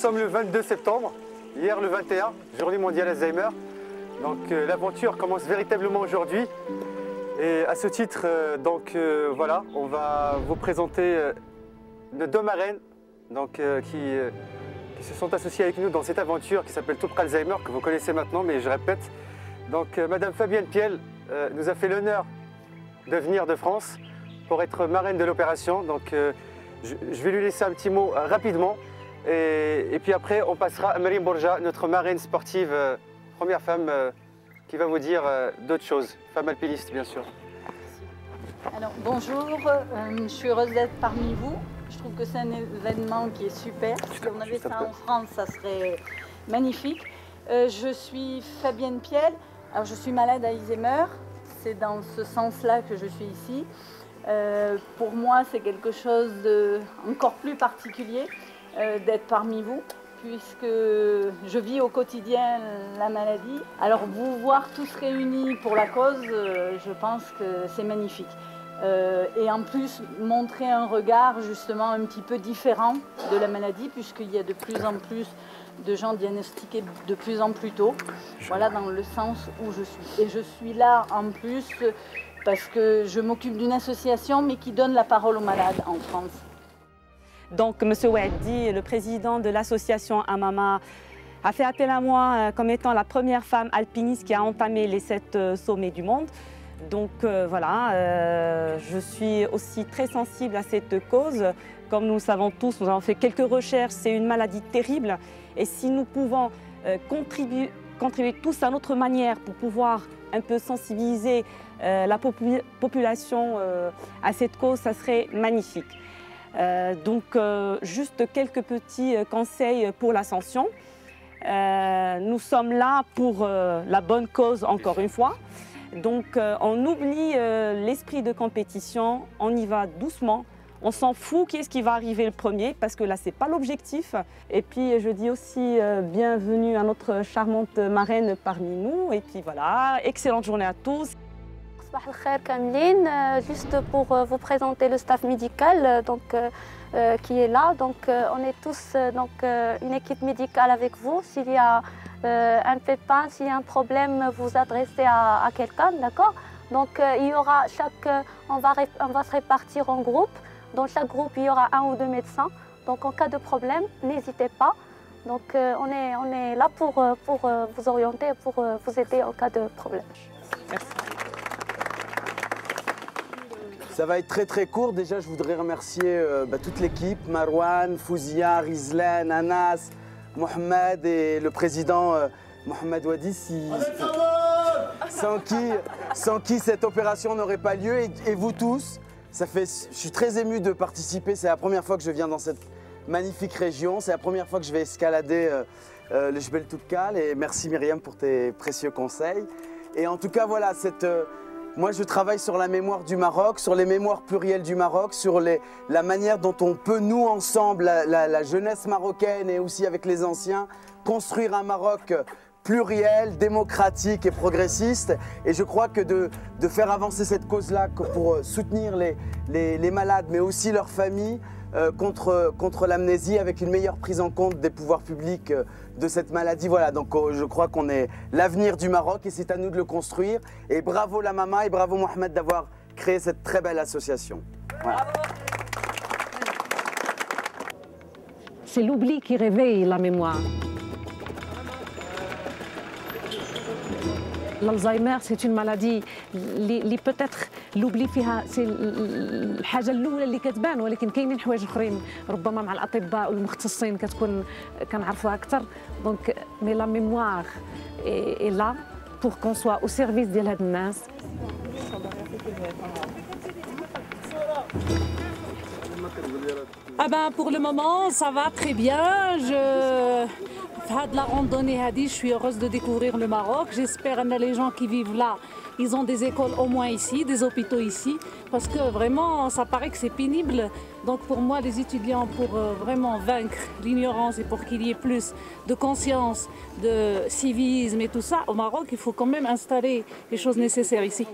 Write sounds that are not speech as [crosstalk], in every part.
nous sommes le 22 septembre, hier le 21, journée mondiale Alzheimer. Donc euh, l'aventure commence véritablement aujourd'hui. Et à ce titre, euh, donc euh, voilà, on va vous présenter nos deux marraines donc, qui, se sont associées avec nous dans cette aventure qui s'appelle Toupra Alzheimer, que vous connaissez maintenant, mais je répète. Donc Madame Fabienne Piel nous a fait l'honneur de venir de France pour être marraine de l'opération. Donc je, vais lui laisser un petit mot rapidement. Et, et puis après, on passera à Marine Borja, notre marraine sportive, euh, première femme euh, qui va vous dire euh, d'autres choses. Femme alpiniste, bien sûr. Alors bonjour, je suis heureuse d'être parmi vous. Je trouve que c'est un événement qui est super. Si on avait ça en France, ça serait magnifique. Je suis Fabienne Piel. Alors je suis malade à Alzheimer. C'est dans ce sens-là que je suis ici. Pour moi, c'est quelque chose de encore plus particulier d'être parmi vous, puisque je vis au quotidien la maladie. Alors vous voir tous réunis pour la cause, euh, je pense que c'est magnifique. Euh, et en plus, montrer un regard justement un petit peu différent de la maladie, puisqu'il y a de plus en plus de gens diagnostiqués de plus en plus tôt. Voilà dans le sens où je suis. Et je suis là en plus parce que je m'occupe d'une association, mais qui donne la parole aux malades en France. Donc, M. Ouaddi, le président de l'association Amama, a fait appel à moi euh, comme étant la première femme alpiniste qui a entamé les sept euh, sommets du monde. Donc euh, voilà, je suis aussi très sensible à cette cause. Comme nous le savons tous, nous avons fait quelques recherches, c'est une maladie terrible. Et si nous pouvons contribuer, contribuer tous à notre manière pour pouvoir un peu sensibiliser la popu- population à cette cause, ça serait magnifique. Euh, donc, euh, juste quelques petits euh, conseils pour l'ascension. Nous sommes là pour la bonne cause, encore une fois. Donc, on oublie l'esprit de compétition, on y va doucement. On s'en fout qui est-ce qui va arriver le premier, parce que là, ce n'est pas l'objectif. Et puis, je dis aussi bienvenue à notre charmante marraine parmi nous. Et puis voilà, excellente journée à tous صباح الخير كاملين Euh, juste pour euh, vous présenter le staff médical euh, donc, euh, euh, qui est là. Donc, euh, on est tous euh, donc, euh, une équipe médicale avec vous. S'il y a euh, un pépin, s'il y a un problème, vous adressez à, à quelqu'un, d'accord Donc euh, il y aura chaque, euh, on va, ré- on va se répartir en groupe. Dans chaque groupe, il y aura un ou deux médecins. Donc en cas de problème, n'hésitez pas. Donc euh, on, est, on est là pour, euh, pour euh, vous orienter, pour euh, vous aider en cas de problème. Ça va être très très court. Déjà, je voudrais remercier euh, bah, toute l'équipe, Marwan, Fouzia, Rizlan, Anas, Mohamed et le président euh, Mohamed Wadi, si- sans, qui, sans qui cette opération n'aurait pas lieu. Et, vous tous, ça fait, je suis très ému de participer. C'est la première fois que je viens dans cette magnifique région. C'est la première fois que je vais escalader euh, euh, le Jebel Toubkal. Et merci Myriam pour tes précieux conseils. Et en tout cas, voilà, cette... moi, je travaille sur la mémoire du Maroc, sur les mémoires plurielles du Maroc, sur la manière dont on peut, nous, ensemble, la, jeunesse marocaine et aussi avec les anciens, construire un Maroc pluriel, démocratique et progressiste. Et je crois que de, faire avancer cette cause-là pour soutenir les malades, mais aussi leurs familles, euh, contre, contre l'amnésie, avec une meilleure prise en compte des pouvoirs publics euh, de cette maladie. Voilà, donc euh, je crois qu'on est l'avenir du Maroc et c'est à nous de le construire. Et bravo la Mama et bravo Mohamed d'avoir créé cette très belle association. C'est l'oubli qui réveille la mémoire. L'Alzheimer, c'est une maladie اللي peut-être l'oubli فيها سي الحاجة الأولى اللي كتبان ولكن كاينين حوايج أخرين. ربما مع الأطباء والمختصين كتكون كنعرفوها أكثر. دونك مي لا ميموار est là pour qu'on soit au service ديال هاد الناس Ah ben pour le moment, ça va très bien. Je de la randonnée Hadi, je suis heureuse de découvrir le Maroc. J'espère que les gens qui vivent là, ils ont des écoles au moins ici, des hôpitaux ici, parce que vraiment, ça paraît que c'est pénible. Donc pour moi, les étudiants, pour euh, vraiment vaincre l'ignorance et pour qu'il y ait plus de conscience, de civisme et tout ça, au Maroc, il faut quand même installer les choses nécessaires ici.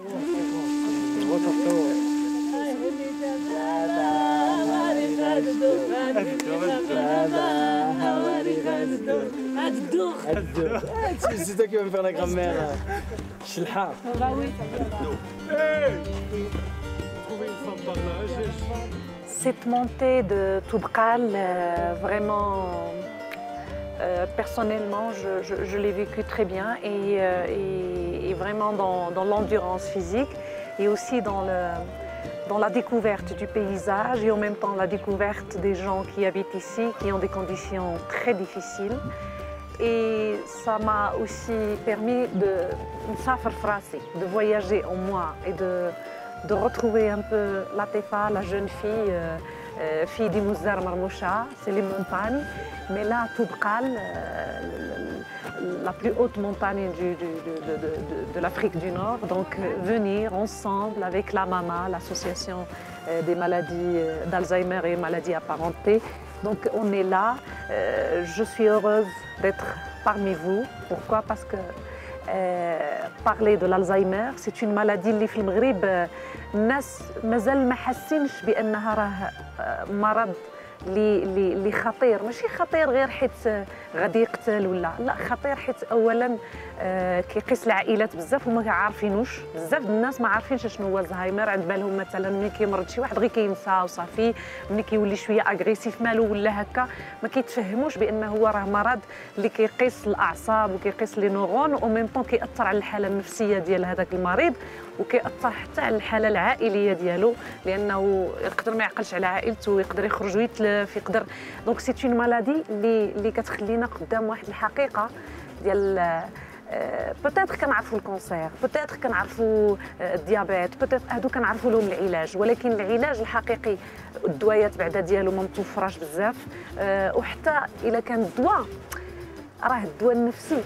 C'est toi qui vas me faire la grand-mère. Chilha. Cette montée de Toubkal, euh, vraiment, euh, personnellement, je, je- je l'ai vécu très bien et, euh, et- et vraiment dans, dans l'endurance physique et aussi dans, le, dans la découverte du paysage et en même temps la découverte des gens qui habitent ici, qui ont des conditions très difficiles. Et ça m'a aussi permis de de voyager en moi et de, de retrouver un peu Latifa, la jeune fille, euh, euh, fille d'Imouzar Marmoucha, c'est les montagnes. Mais là, Toubkal, euh, la plus haute montagne du- du- de, de- de- de- de l'Afrique du Nord. Donc, euh, venir ensemble avec la MAMA, l'association euh, des maladies euh, d'Alzheimer et maladies apparentées. Donc, on est là. Euh, je suis heureuse d'être parmi vous. Pourquoi Parce que آه، parler de l'Alzheimer c'est une maladie اللي في المغرب آه، الناس مازال ما حاسينش بانها راه آه، مرض اللي اللي اللي خطير ماشي خطير غير حيت آه، غادي يقتل ولا لا. خطير حيت اولا آه، كيقيس العائلات بزاف وما عارفينوش. بزاف الناس ما عارفينش شنو هو الزهايمر. عند بالهم مثلا ملي كيمرض شي واحد غير كينسى وصافي. ملي كيولي شوية اغريسيف مالو ولا هكا ما كيتفهموش بان هو راه مرض اللي كيقيس الأعصاب وكيقيس لي نورون أو ميم طون كيأثر على الحالة النفسية ديال هذاك المريض وكيأثر حتى على الحالة العائلية ديالو. لأنه يقدر ما يعقلش على عائلته ويقدر يخرج ويتلف يقدر. دونك سي اون مالادي اللي اللي كتخلينا قدام واحد الحقيقة ديال بوتيتر كنعرفوا الكونسير بوتيتر كنعرفوا الديابيت بوتيتر هادو كنعرفوا لهم العلاج ولكن العلاج الحقيقي الدويات بعدا ديالو ما متوفراش بزاف آه، وحتى إلا كان الدواء راه الدواء النفسي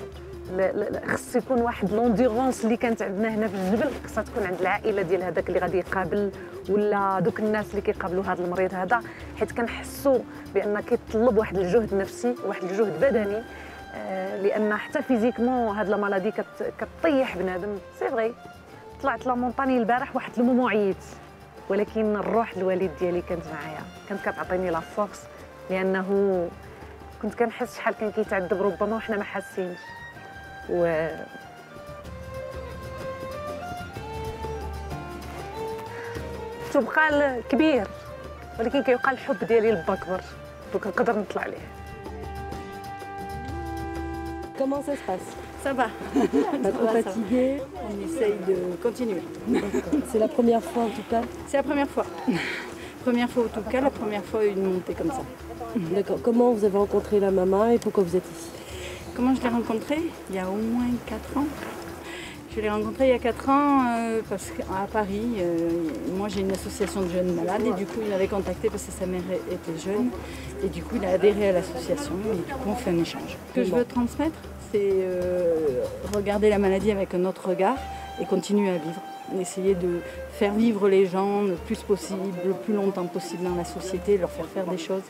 خص يكون واحد لونديرونس اللي كانت عندنا هنا في الجبل خصها تكون عند العائلة ديال هذاك اللي غادي يقابل ولا دوك الناس اللي كيقابلوا هذا المريض هذا حيت كنحسوا بأن كيطلب واحد الجهد نفسي واحد الجهد بدني آه، لأن حتى فيزيكمون هاد لا مالادي كطيح بنادم. سي فغي طلعت لا مونطاني البارح واحد المومون عييت ولكن الروح الوالد ديالي كانت معايا. كانت كتعطيني لا فورس لأنه كنت كنحس شحال كان كيتعذب ربما وحنا ما حاسينش. و تبقى كبير ولكن كيبقى الحب ديالي لبا كبر دونك نقدر نطلع ليه Comment ça se passe Ça va. [laughs] Pas trop fatigué On essaye de continuer. C'est la première fois en tout cas. C'est la première fois. Première fois au tout cas, la première fois une montée comme ça. D'accord. Comment vous avez rencontré la maman et pourquoi vous êtes ici Comment je l'ai rencontré Il y a au moins 4 ans. Je l'ai rencontré il y a 4 ans euh, parce qu'à Paris, euh, moi j'ai une association de jeunes malades et du coup il m'avait contacté parce que sa mère était jeune et du coup il a adhéré à l'association et du coup on fait un échange. Ce que je veux transmettre, c'est euh, regarder la maladie avec un autre regard et continuer à vivre. Essayer de faire vivre les gens le plus possible, le plus longtemps possible dans la société, leur faire faire des choses.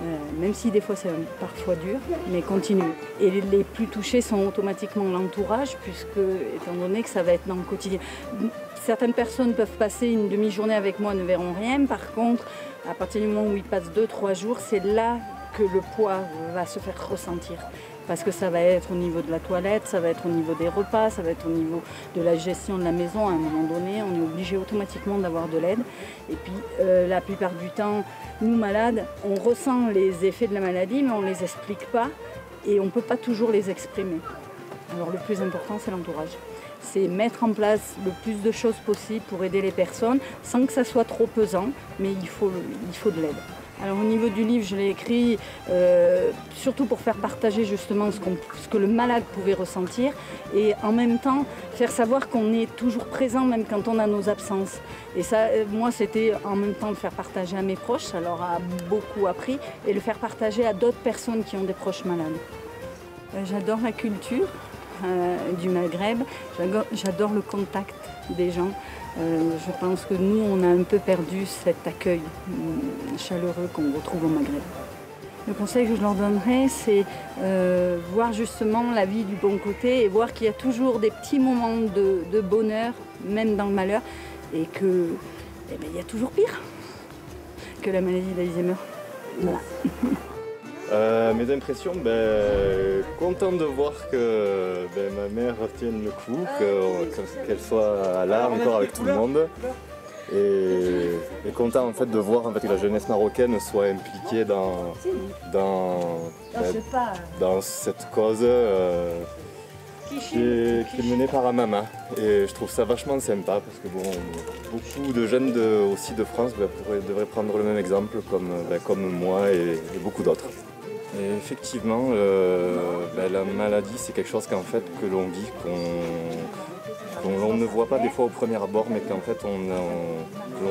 Euh, même si des fois c'est parfois dur, mais continuer. Et les- plus touchés sont automatiquement l'entourage, puisque, étant donné que ça va être dans le quotidien. Certaines personnes peuvent passer une demi-journée avec moi, ne verront rien. Par contre, à partir du moment où ils passent deux, trois jours, c'est là que le poids va se faire ressentir. Parce que ça va être au niveau de la toilette, ça va être au niveau des repas, ça va être au niveau de la gestion de la maison. À un moment donné, on est automatiquement d'avoir de l'aide. Et puis, euh, la plupart du temps, nous malades, on ressent les effets de la maladie, mais on ne les explique pas et on ne peut pas toujours les exprimer. Alors le plus important, c'est l'entourage. C'est mettre en place le plus de choses possibles pour aider les personnes sans que ça soit trop pesant, mais il faut de l'aide. Alors au niveau du livre, je l'ai écrit euh, surtout pour faire partager justement ce, que le malade pouvait ressentir et en même temps faire savoir qu'on est toujours présent même quand on a nos absences. Et ça, euh, moi, c'était en même temps le faire partager à mes proches, ça leur a beaucoup appris, et le faire partager à d'autres personnes qui ont des proches malades. Euh, J'adore la culture du Maghreb, j'adore le contact des gens. Euh, je pense que nous, on a un peu perdu cet accueil hum, chaleureux qu'on retrouve au Maghreb. Le conseil que je leur donnerais, c'est euh, voir justement la vie du bon côté et voir qu'il y a toujours des petits moments de, bonheur, même dans le malheur, et que eh ben, y a toujours pire que la maladie d'Alzheimer. [laughs] Euh, mes impressions, ben, content de voir que ben, ma mère tienne le coup, qu'elle soit là encore avec tout le monde. Et, content en fait de voir en fait, que la jeunesse marocaine soit impliquée dans, dans, ben, cette cause euh, qui, est, menée par Amama. Et je trouve ça vachement sympa parce que bon, beaucoup de jeunes aussi de France devraient prendre le même exemple comme, comme moi et beaucoup d'autres effectivement, euh, ben, la maladie, c'est quelque chose qu'en fait que l'on vit, qu'on ne voit pas des fois au premier abord, mais qu'en fait on,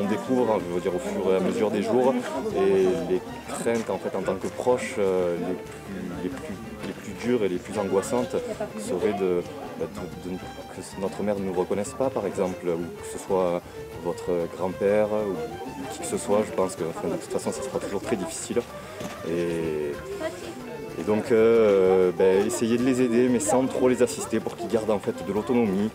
découvre, je veux dire, au fur et à mesure des jours. Et les craintes en fait en tant que proches euh, les, plus, les, plus, dures et les plus angoissantes seraient de, ben, que notre mère ne nous reconnaisse pas, par exemple, ou que ce soit votre grand-père ou qui que ce soit. Je pense que de toute façon, ça sera toujours très difficile. Donc, euh, ben, essayer de les aider, mais sans trop les assister pour qu'ils gardent en fait de l'autonomie,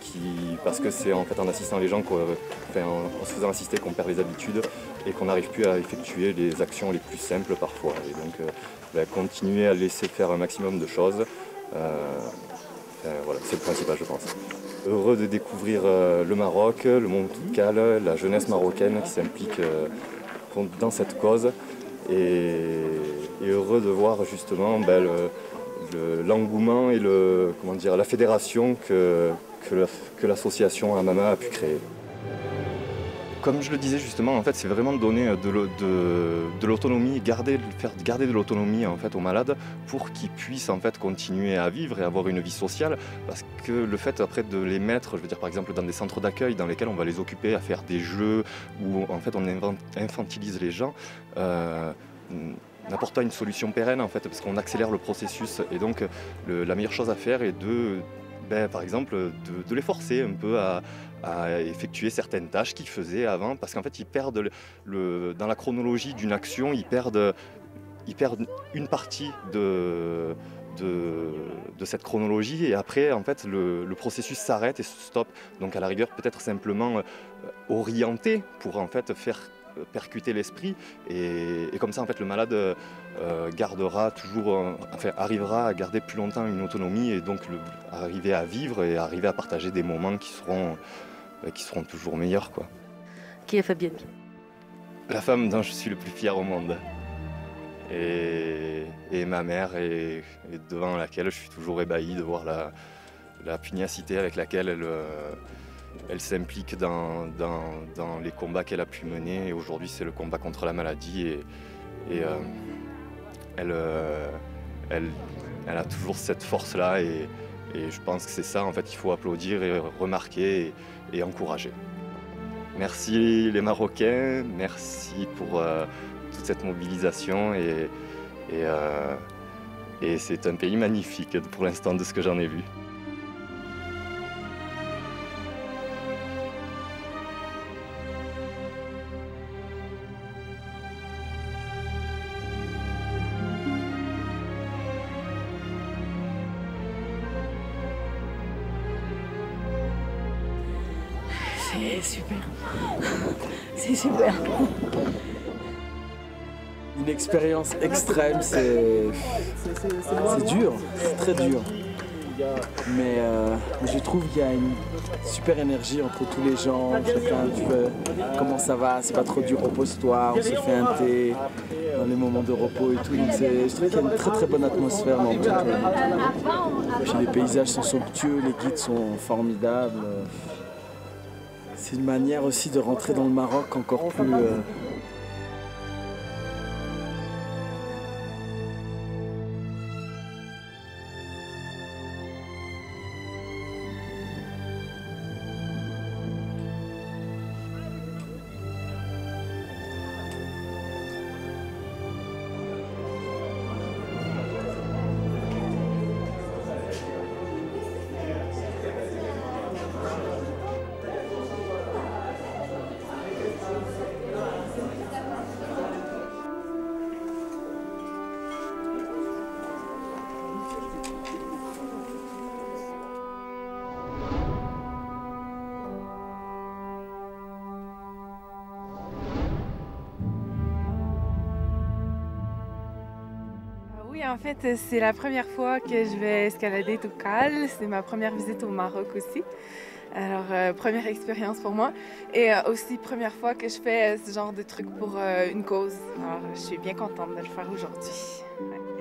parce que c'est en fait en assistant les gens, en, se faisant assister qu'on perd les habitudes et qu'on n'arrive plus à effectuer les actions les plus simples parfois. Et donc, euh, ben, continuer à laisser faire un maximum de choses. Euh, c'est le principal, je pense. Heureux de découvrir le Maroc, le monde tout la jeunesse marocaine qui s'implique dans cette cause et, heureux de voir justement ben, l'engouement et la fédération que l'association Amama a pu créer comme je le disais justement, en fait, c'est vraiment donner de, l'autonomie, garder, garder de l'autonomie en fait aux malades pour qu'ils puissent en fait continuer à vivre et avoir une vie sociale. Parce que le fait après de les mettre, je veux dire par exemple dans des centres d'accueil dans lesquels on va les occuper à faire des jeux où en fait on infantilise les gens. Euh, n'apporte pas une solution pérenne en fait parce qu'on accélère le processus et donc la meilleure chose à faire est de ben, par exemple de les forcer un peu à, effectuer certaines tâches qu'ils faisaient avant, parce qu'en fait, ils perdent dans la chronologie d'une action, ils perdent, ils perdent une partie de, cette chronologie et après en fait le, processus s'arrête et se stoppe. Donc à la rigueur peut-être simplement euh, orienter pour en fait faire percuter l'esprit et, comme ça en fait le malade euh, gardera toujours enfin arrivera à garder plus longtemps une autonomie et donc arriver à vivre et arriver à partager des moments qui seront euh, qui seront toujours meilleurs. Quoi. Qui est Fabienne? La femme dont je suis le plus fier au monde. Et, ma mère, et, devant laquelle je suis toujours ébahi de voir la, la pugnacité avec laquelle elle, euh, elle s'implique dans, dans, les combats qu'elle a pu mener. Et aujourd'hui, c'est le combat contre la maladie. Et, et euh, elle, elle, elle, a toujours cette force-là. Et, je pense que c'est ça, en fait, qu'il faut applaudir et remarquer et, encourager. Merci les Marocains, merci pour euh, toute cette mobilisation et, euh, et c'est un pays magnifique pour l'instant de ce que j'en ai vu. C'est super. C'est super. Une expérience extrême, c'est dur, c'est très dur. Mais euh, je trouve qu'il y a une super énergie entre tous les gens. Chacun, comment ça va, c'est pas trop dur, repose-toi, on se fait un thé dans les moments de repos et tout. Je trouve qu'il y a une très très bonne atmosphère dans tout. les paysages sont somptueux, les guides sont formidables une manière aussi de rentrer dans le Maroc encore plus, Oui, en fait, c'est la première fois que je vais escalader Toukal. C'est ma première visite au Maroc aussi. Alors, euh, première expérience pour moi. Et euh, aussi, première fois que je fais ce genre de truc pour euh, une cause. Alors, je suis bien contente de le faire aujourd'hui.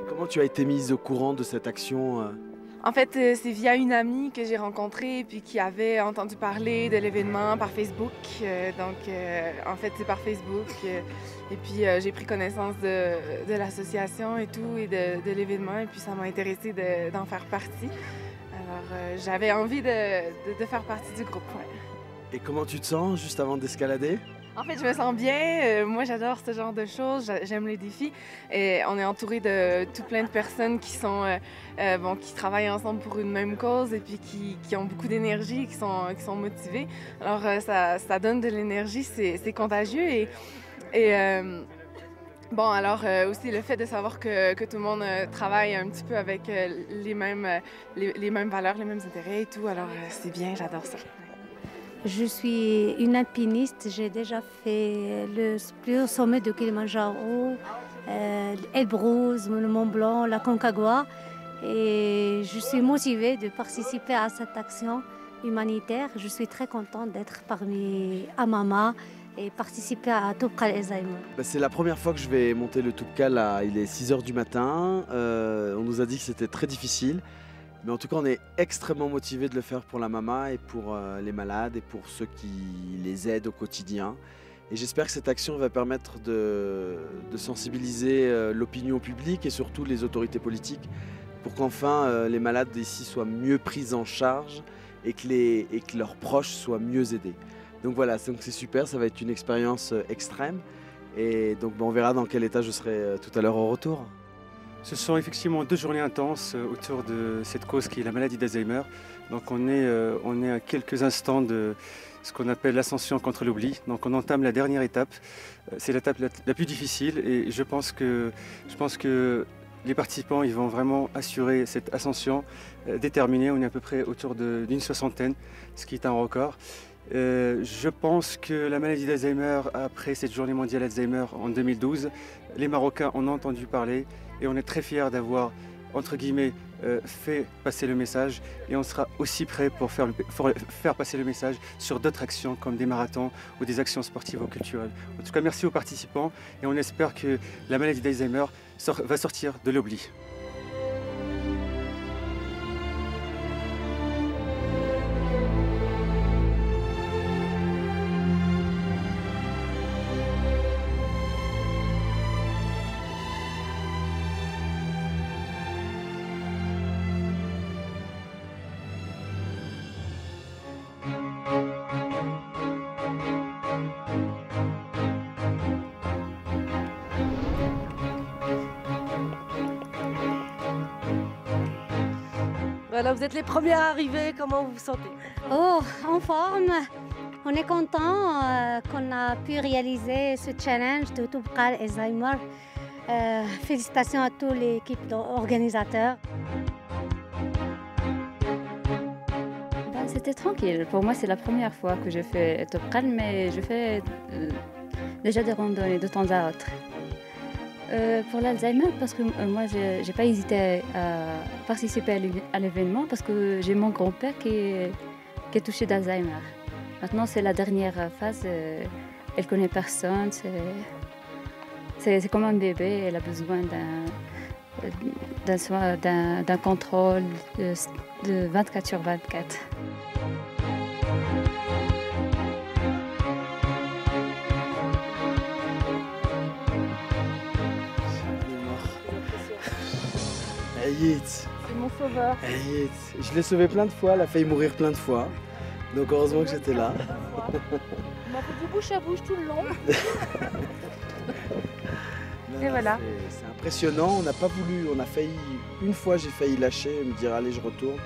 Comment tu as été mise au courant de cette action En fait, c'est via une amie que j'ai rencontrée puis qui avait entendu parler de l'événement par Facebook. donc, en fait, c'est par Facebook. et puis, j'ai pris connaissance de, l'association et tout, et de, l'événement. Et puis, ça m'a intéressée d'en faire partie. Alors, euh, j'avais envie de, faire partie du groupe. Et comment tu te sens juste avant d'escalader? En fait, je me sens bien. Euh, moi, j'adore ce genre de choses. J'aime les défis. Et on est entouré de tout plein de personnes qui sont, euh, bon, qui travaillent ensemble pour une même cause et puis qui, ont beaucoup d'énergie, qui sont, qui sont motivés. Alors, ça, ça, donne de l'énergie. C'est contagieux et, et Bon, alors euh, aussi le fait de savoir que, que tout le monde euh, travaille un petit peu avec euh, les, mêmes, les, les, mêmes valeurs, les mêmes intérêts et tout, alors c'est bien, j'adore ça. Je suis une alpiniste, j'ai déjà fait le plus haut sommet de Kilimanjaro, Elbrus, le Mont Blanc, la Concagua, et je suis motivée de participer à cette action humanitaire. Je suis très contente d'être parmi Amama et participer à Toubkal Alzheimer. Bah, c'est la première fois que je vais monter le Toubkal, il est 6h du matin. Euh, on nous a dit que c'était très difficile. Mais en tout cas, on est extrêmement motivé de le faire pour la mama et pour euh, les malades et pour ceux qui les aident au quotidien. Et j'espère que cette action va permettre de, sensibiliser euh, l'opinion publique et surtout les autorités politiques pour qu'enfin les malades d'ici soient mieux pris en charge et que, leurs proches soient mieux aidés. Donc voilà, c'est super, ça va être une expérience euh, extrême. Et donc on verra dans quel état je serai euh, tout à l'heure au retour. Ce sont effectivement deux journées intenses euh, autour de cette cause qui est la maladie d'Alzheimer. Donc on est, on est à quelques instants de ce qu'on appelle l'ascension contre l'oubli. Donc on entame la dernière étape. C'est l'étape la, plus difficile et je pense que, je pense que les participants ils vont vraiment assurer cette ascension déterminée. On est à peu près autour d'une soixantaine, ce qui est un record. Euh, je pense que la maladie d'Alzheimer, après cette journée mondiale Alzheimer en 2012, les Marocains en ont entendu parler et on est très fiers d'avoir, entre guillemets, euh, fait passer le message et on sera aussi prêt pour faire, faire passer le message sur d'autres actions comme des marathons ou des actions sportives ou culturelles. En tout cas, merci aux participants et on espère que la maladie d'Alzheimer va sortir de l'oubli. Vous êtes les premiers à arriver, comment vous vous sentez Oh, en forme. On est content euh, qu'on a pu réaliser ce challenge de Toubkal Alzheimer. Euh, félicitations à toute l'équipe organisateurs. Ben, c'était tranquille. Pour moi, c'est la première fois que je fais Toubkal, mais je fais euh, déjà des randonnées de temps à autre. Euh, pour l'Alzheimer, parce que euh, moi, je n'ai pas hésité à participer à l'événement parce que j'ai mon grand-père qui, est touché d'Alzheimer. Maintenant, c'est la dernière phase. Euh, elle connaît personne. C'est comme un bébé. Elle a besoin d'un contrôle de 24 sur 24. C'est mon sauveur. Je l'ai sauvé plein de fois, elle a failli mourir plein de fois. Donc heureusement que j'étais là. On m'a fait du bouche à bouche tout le long. [laughs] Et voilà. C'est impressionnant, on n'a pas voulu, on a failli, une fois j'ai failli lâcher, me dire allez je retourne.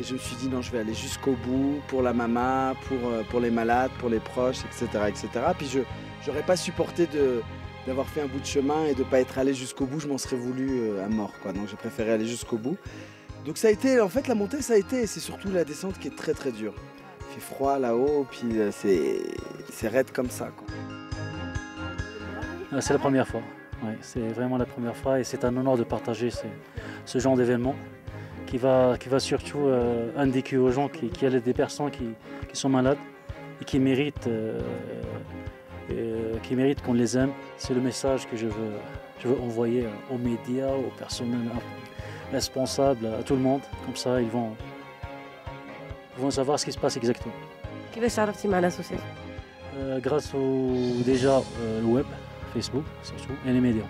Et je me suis dit non, je vais aller jusqu'au bout pour la maman, pour, euh, pour les malades, pour les proches, etc. etc. Puis je n'aurais pas supporté de, d'avoir fait un bout de chemin et de ne pas être allé jusqu'au bout, je m'en serais voulu euh, à mort. Quoi. Donc j'ai préféré aller jusqu'au bout. Donc ça a été, en fait la montée ça a été, c'est surtout la descente qui est très très dure. Il fait froid là-haut, puis euh, c'est, raide comme ça. Ah, c'est la première fois. c'est vraiment la première fois et c'est un honneur de partager ce, genre d'événement qui va, qui va surtout euh, indiquer aux gens qu'il y a des personnes qui, sont malades et qui méritent, qui méritent qu'on les aime. C'est le message que je veux, je veux envoyer aux médias, aux personnels responsables, à tout le monde. Comme ça, ils vont, ils vont savoir ce qui se passe exactement. كيفاش عرفتي مع l'association Grâce au déjà le web, Facebook surtout, et les médias.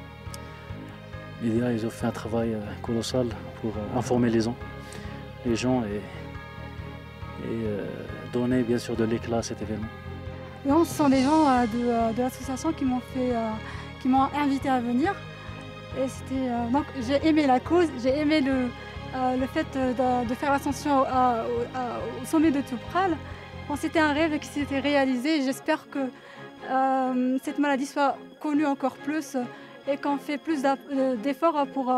Les médias, ils ont fait un travail colossal pour informer les gens, les gens et, et donner bien sûr de l'éclat à cet événement. non, ce sont des gens de, de l'association qui m'ont fait, qui m'ont invité à venir. Et c'était donc j'ai aimé la cause, j'ai aimé le, le fait de, faire l'ascension au, sommet de Toupral. Bon, c'était un rêve qui s'était réalisé j'espère que euh, cette maladie soit connue encore plus et qu'on fait plus d'efforts pour,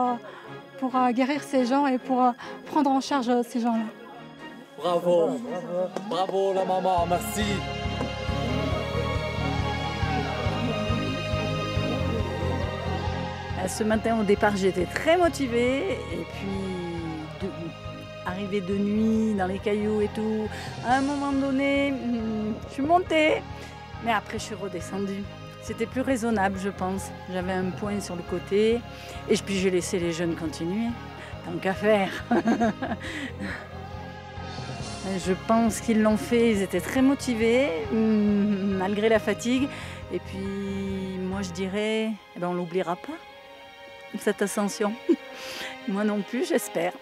pour guérir ces gens et pour prendre en charge ces gens-là. Bravo, bravo la maman, merci. Ce matin, au départ, j'étais très motivée et puis arrivé de nuit dans les cailloux et tout. À un moment donné, hmm, je suis montée, mais après je suis redescendue. C'était plus raisonnable, je pense. J'avais un point sur le côté et puis j'ai laissé les jeunes continuer. Tant qu'à faire. [laughs] je pense qu'ils l'ont fait, ils étaient très motivés, hmm, malgré la fatigue. Et puis moi je dirais, eh ben, on l'oubliera pas, cette ascension. [laughs] moi non plus, j'espère.